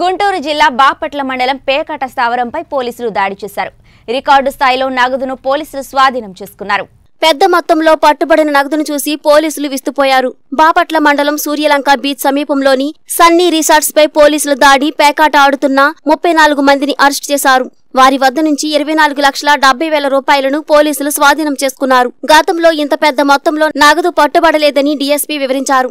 గుంటూరు జిల్లా బాపట్ల మండలం పేకట స్థావరంపై పోలీసులు దాడి చేశారు. రికార్డు స్థాయిలో నగదును పోలీసులు స్వాధీనం చేసుకున్నారు. పెద్ద మొత్తంలో పట్టుబడిన నగదును చూసి పోలీసులు విస్తుపోయారు. బాపట్ల మండలం సూర్యలంక బీచ్ సమీపంలోని సన్నీ రిసార్ట్స్ పై దాడి పేకాట ఆడుతున్న ముప్పై నాలుగు మందిని అరెస్ట్ చేశారు. వారి వద్ద నుంచి ఇరవై నాలుగు లక్షల డెబ్బై వేల రూపాయలను పోలీసులు స్వాధీనం చేసుకున్నారు. గతంలో ఇంత పెద్ద మొత్తంలో నగదు పట్టుబడలేదని డీఎస్పీ వివరించారు.